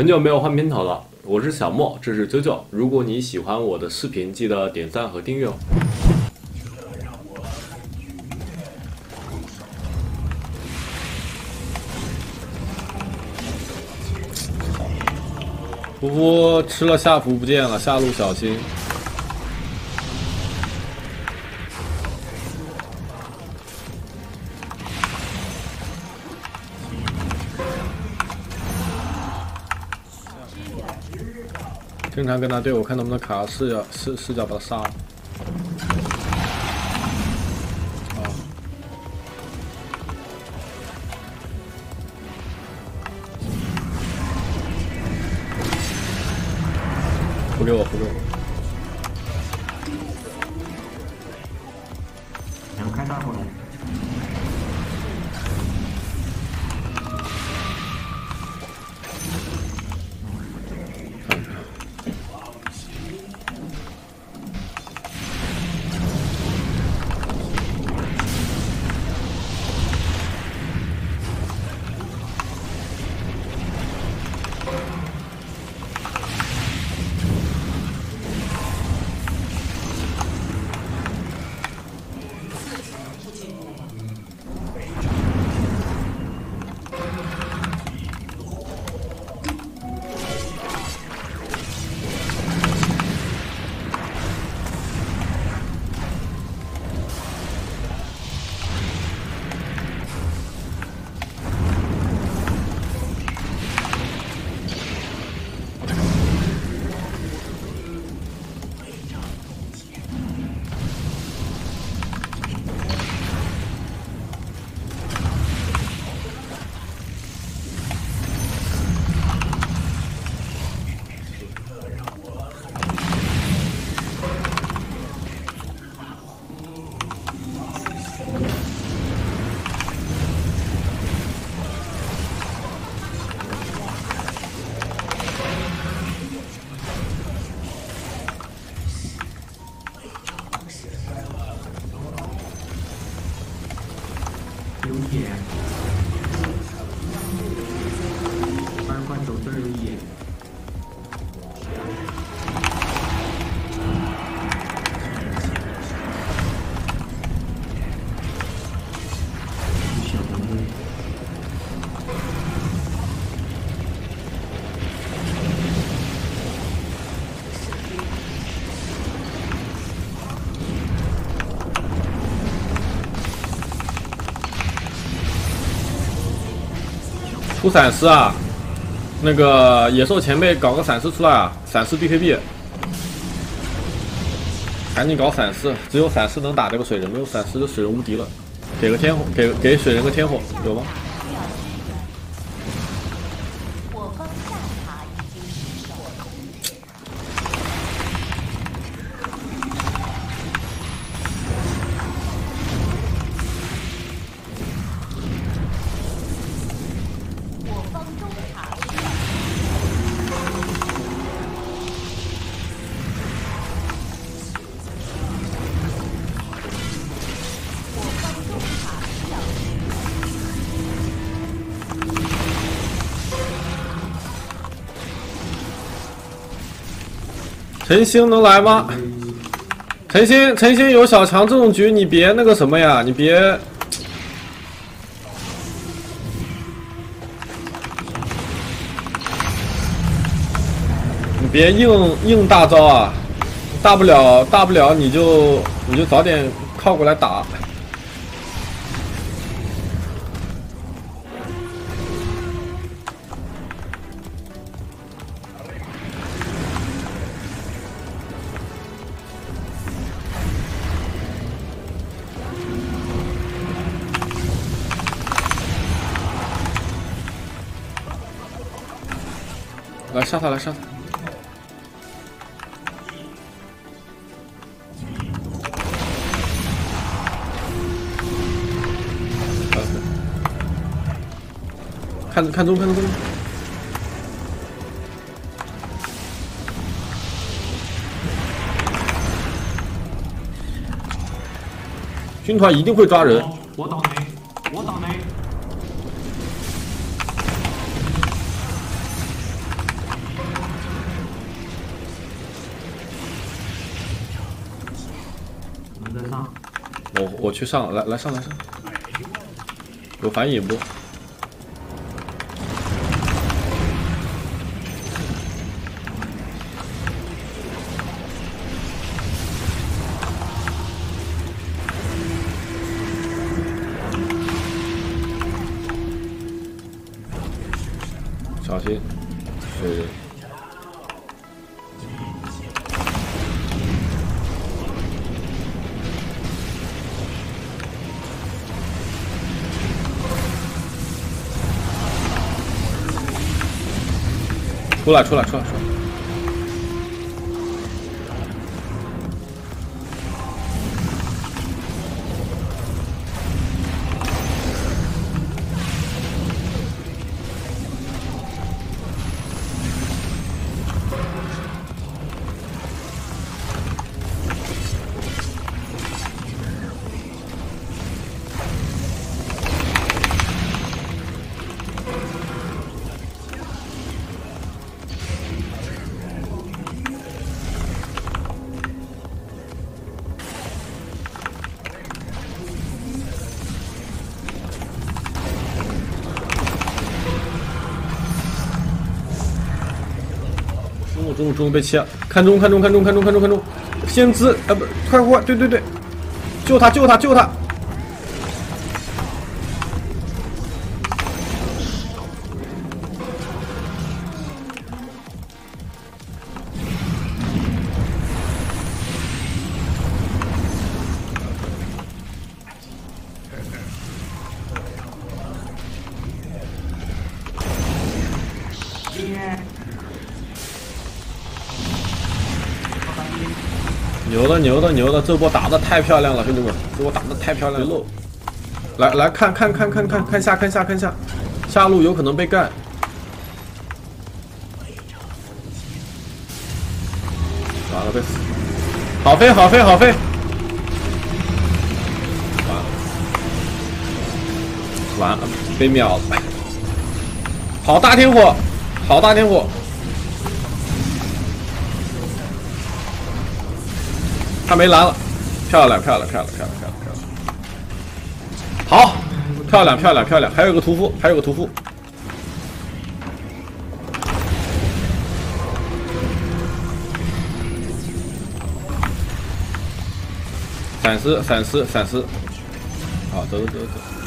很久没有换片头了，我是小莫，这是九九。如果你喜欢我的视频，记得点赞和订阅哦。呼呼吃了下符不见了，下路小心。常跟他对我看能不能卡视角视视角把他杀了。闪失啊！那个野兽前辈搞个闪失出来啊！闪失 BKB，赶紧搞闪失，只有闪失能打这个水人，没有闪失，这水人无敌了。给个天火，给给水人个天火，有吗？陈星能来吗？陈星，陈星有小强这种局，你别那个什么呀，你别。你别硬硬大招啊，大不了大不了你就你就早点靠过来打。来杀他，来杀他！看看中，看中，看中！军团一定会抓人。我倒霉，我倒霉。我我去上，来来上来上，有反野不？出来，出来，出来，出来！中路，中路，被切，看中，看中，看中，看中，看中，看中，先知，啊，不，快快，对对对，救他，救他，救他！牛的牛的牛的，这波打的太漂亮了，兄弟们，这波打的太漂亮了。来来看看看看看看下看下看下，下路有可能被干。完了被死，好飞好飞好飞，完了完了被秒了，好大天火，好大天火。他没蓝了，漂亮漂亮漂亮漂亮漂亮漂亮，好，漂亮漂亮漂亮，还有个屠夫，还有个屠夫，闪失闪失闪失，好，走走走走。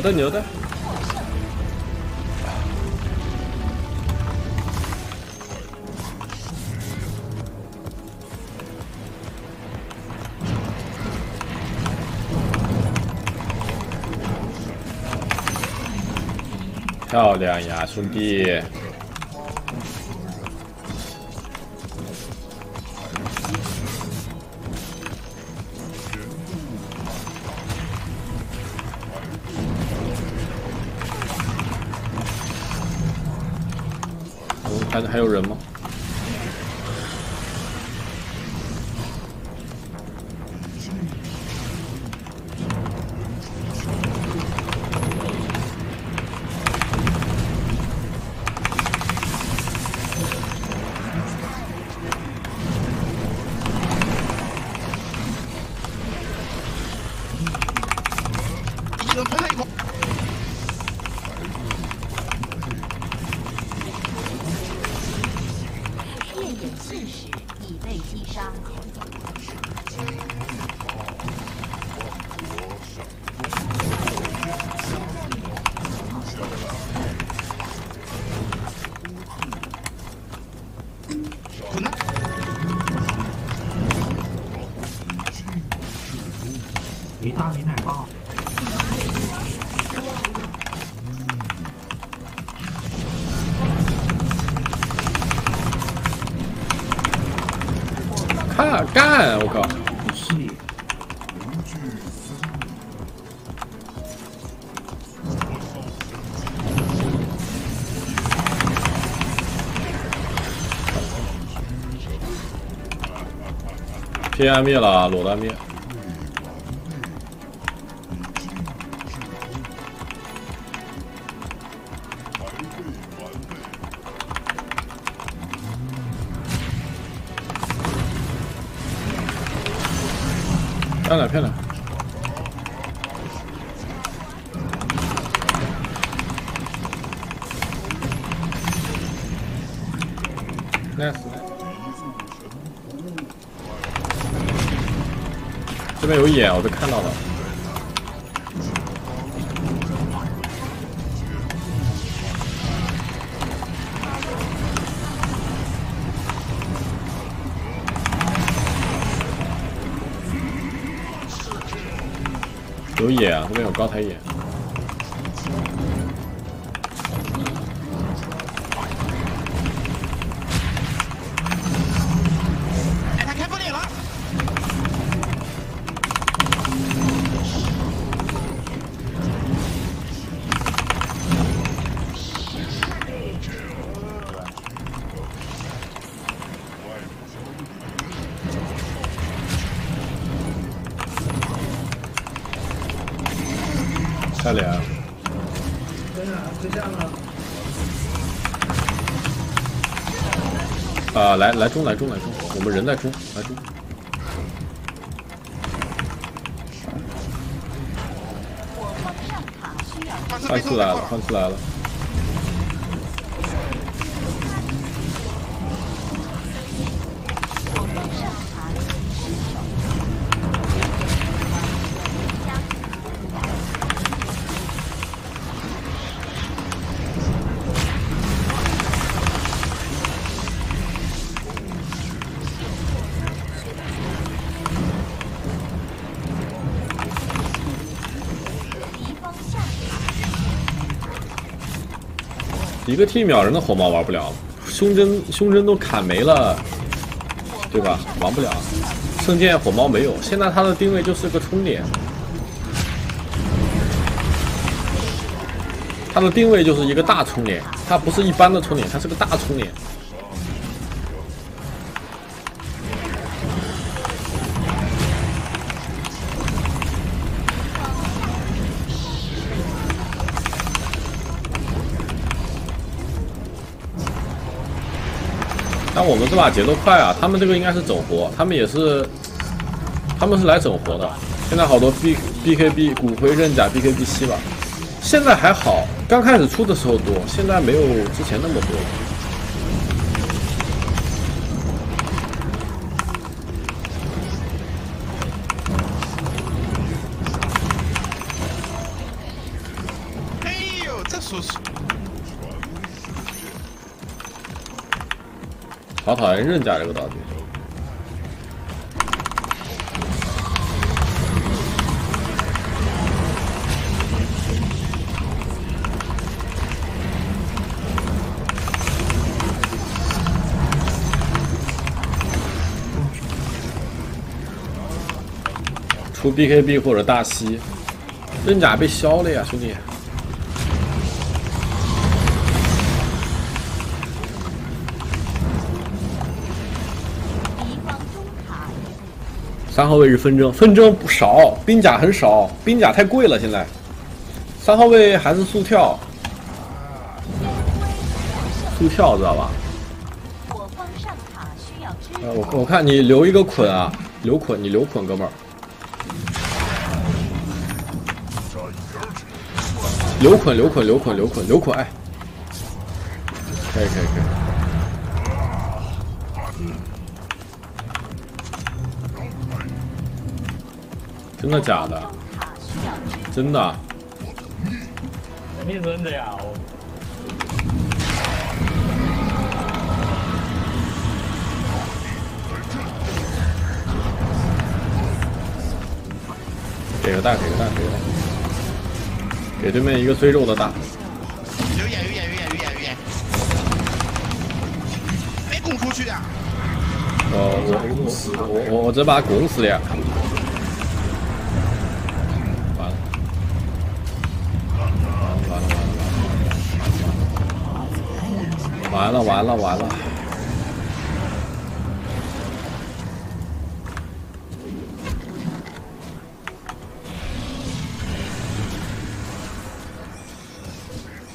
牛的牛的，漂亮呀，兄弟！还还有人吗？已被击伤。你天安灭了，裸单灭。漂亮漂亮。nice。这边有眼，我都看到了。有野啊，这边有高台野。来来中来中来中，我们人在中来中。换次来了，换次来了。一个 T 秒人的火猫玩不了，胸针胸针都砍没了，对吧？玩不了。圣剑火猫没有，现在它的定位就是个冲脸，它的定位就是一个大冲脸，它不是一般的冲脸，它是个大冲脸。我们这把节奏快啊，他们这个应该是整活，他们也是，他们是来整活的。现在好多 B B K B 骨灰刃甲 B K B 七吧，现在还好，刚开始出的时候多，现在没有之前那么多了。好讨厌刃甲这个道具。出 BKB 或者大西，刃甲被削了呀，兄弟！三号位是纷争，纷争不少，兵甲很少，兵甲太贵了。现在三号位还是速跳，速跳知道吧？我我我看你留一个捆啊，留捆，你留捆，哥们儿，留捆，留捆，留捆，留捆，留捆，哎，可以，可以，可以。真的假的？真的啊？肯定真的呀！我给个蛋，给个蛋，给个蛋，给对面一个最肉的大。有眼有眼有眼有眼有眼，没拱出去啊！哦，我我我我这把拱死了。完了完了完了！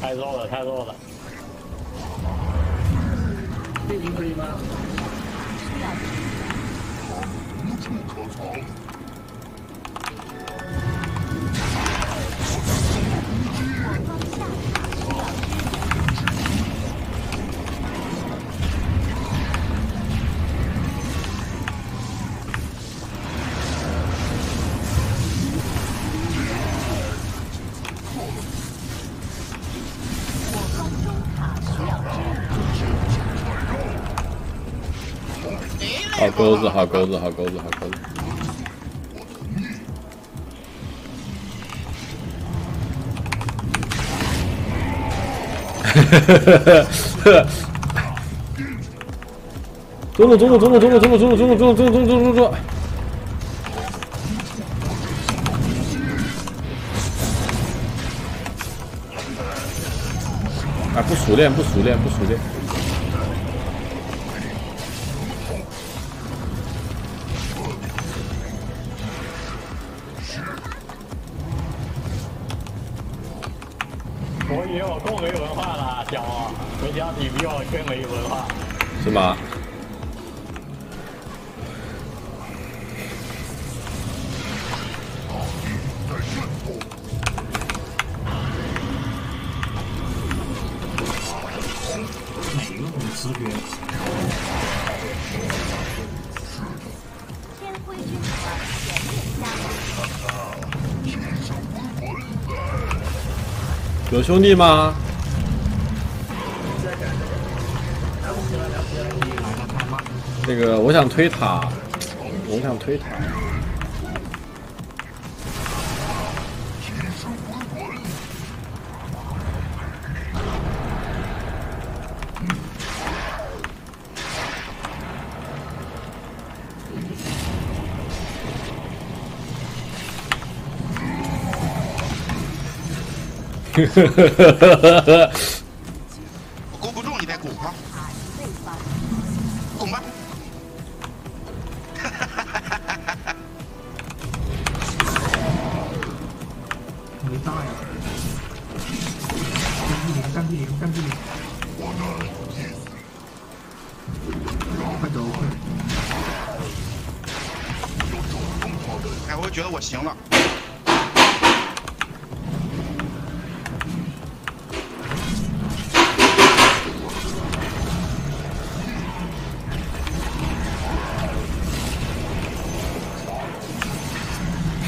太弱了，太弱了。钩子，好钩子，好钩子，好钩子。中路，中路，中路，中路，中路，中路，中路，中路，中路，中路，中路，中路。啊，不熟练，不熟练，不熟练。更没文化。是吗？有兄弟吗？这个，我想推塔，我想推塔。呵呵呵呵呵呵。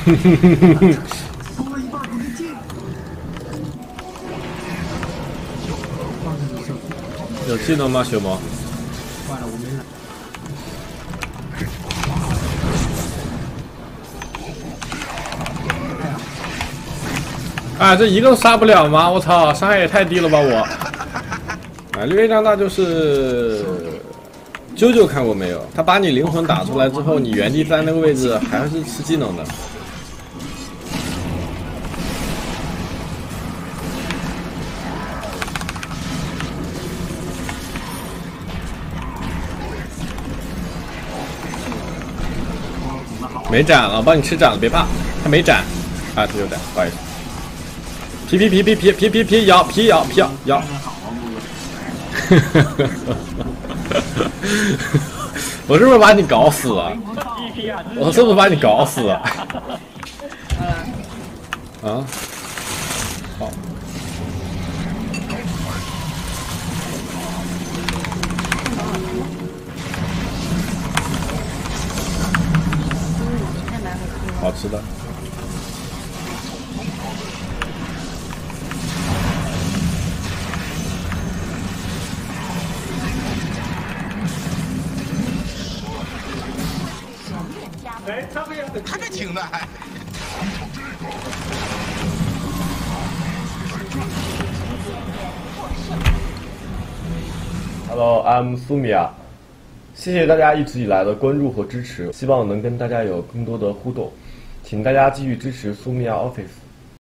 冲了一半，不能进。放着你手，有技能吗，血魔？坏了，我没来。哎，这一个都杀不了吗？我操，伤害也太低了吧我！哎，绿叶张大就是啾啾看过没有？他把你灵魂打出来之后，你原地在那个位置还是吃技能的。没斩了，我帮你吃斩了，别怕，他没斩，啊，他有斩，不好意思。皮皮皮皮皮皮皮皮咬皮咬皮咬咬。我是不是把你搞死了？我是不是把你搞死了？啊？好吃的。哎，他们也很还没停呢，还。Hello，I'm 苏米亚。谢谢大家一直以来的关注和支持，希望能跟大家有更多的互动，请大家继续支持苏米亚 Office。